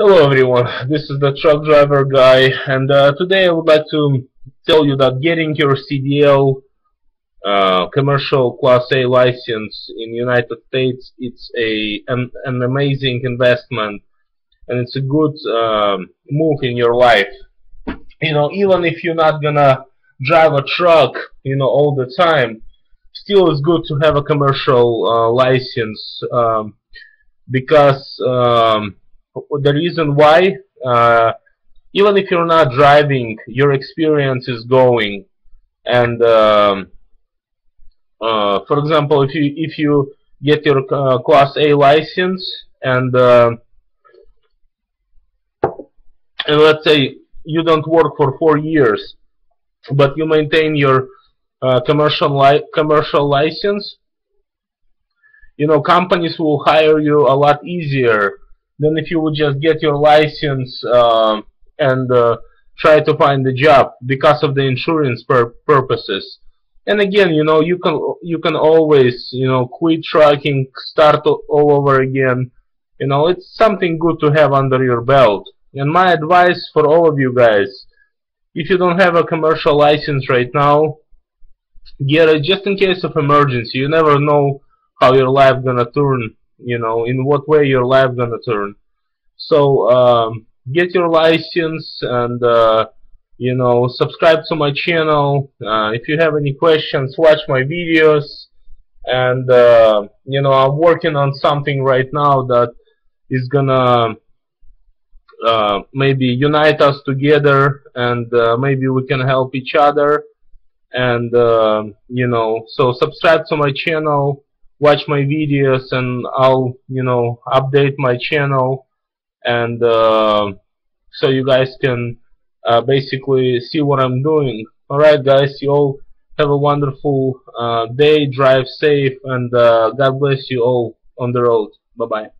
Hello everyone, this is the truck driver guy and uh, today I would like to tell you that getting your CDL uh, commercial class A license in United States it's a an, an amazing investment and it's a good um, move in your life. You know even if you're not gonna drive a truck you know all the time still it's good to have a commercial uh, license um, because um, the reason why uh, even if you're not driving your experience is going. And um, uh, for example if you if you get your uh, class A license and uh, and let's say you don't work for four years but you maintain your uh, commercial li commercial license you know companies will hire you a lot easier than if you would just get your license uh, and uh, try to find a job because of the insurance pur purposes. And again, you know, you can you can always you know quit trucking, start all over again. You know, it's something good to have under your belt. And my advice for all of you guys, if you don't have a commercial license right now, get it just in case of emergency. You never know how your life gonna turn you know in what way your life gonna turn. So um, get your license and uh, you know subscribe to my channel. Uh, if you have any questions watch my videos. And uh, you know I'm working on something right now that is gonna uh, maybe unite us together and uh, maybe we can help each other. And uh, you know so subscribe to my channel watch my videos and I'll you know update my channel. And uh, so you guys can uh, basically see what I'm doing. Alright guys you all have a wonderful uh, day. Drive safe and uh, God bless you all on the road. Bye bye